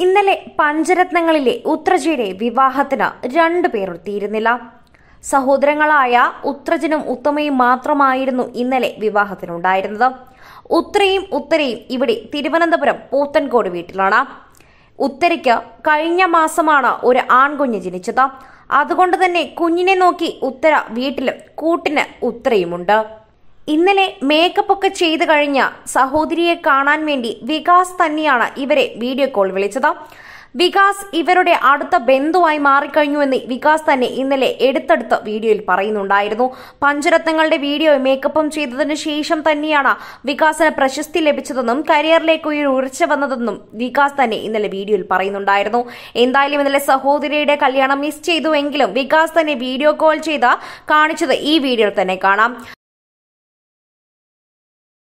ഇന്നലെ പഞ്ചരത്നങ്ങളിലെ ഉത്രജയുടെ വിവാഹത്തിന് രണ്ടു പേർ തീരുന്നില്ല സഹോദരങ്ങളായ ഉത്രജനും ഉത്തമയും മാത്രമായിരുന്നു ഇന്നലെ വിവാഹത്തിനുണ്ടായിരുന്നത്. ഉത്രയും ഉത്തരയും ഇവിടെ തിരുവനന്തപുരം പോത്തൻകോട് വീട്ടിലാണ്. ഉത്തരയ്ക്ക് കഴിഞ്ഞ മാസമാണ് ഒരു ആൺകുഞ്ഞ് ജനിച്ചത്. അതുകൊണ്ട് തന്നെ കുഞ്ഞിനെ നോക്കി ഉത്തര വീട്ടിലും കൂട്ടിന് ഉത്തരയുമുണ്ട്. ഇന്നലെ മേക്കപ്പ് ഒക്കെ ചെയ്തു കഴിഞ്ഞ സഹോദരിയെ കാണാൻ വേണ്ടി വികാസ് തന്നെയാണ് ഇവരെ വീഡിയോ കോൾ വിളിച്ചത്. വികാസ് ഇവരുടെ അടുത്ത ബന്ധുവായി മാറിക്കഴിഞ്ഞുവെന്ന് വികാസ് തന്നെ ഇന്നലെ എടുത്തെടുത്ത് വീഡിയോയിൽ പറയുന്നുണ്ടായിരുന്നു. പഞ്ചരത്നങ്ങളുടെ വീഡിയോ മേക്കപ്പും ചെയ്തതിനു ശേഷം തന്നെയാണ് വികാസിന് പ്രശസ്തി ലഭിച്ചതെന്നും കരിയറിലേക്ക് ഒരു ഉയർച്ച വന്നതെന്നും വികാസ് തന്നെ ഇന്നലെ വീഡിയോയിൽ പറയുന്നുണ്ടായിരുന്നു. എന്തായാലും ഇന്നലെ സഹോദരിയുടെ കല്യാണം മിസ് ചെയ്തുവെങ്കിലും വികാസ് തന്നെ വീഡിയോ കോൾ ചെയ്ത് കാണിച്ചത് ഈ വീഡിയോയിൽ തന്നെ കാണാം.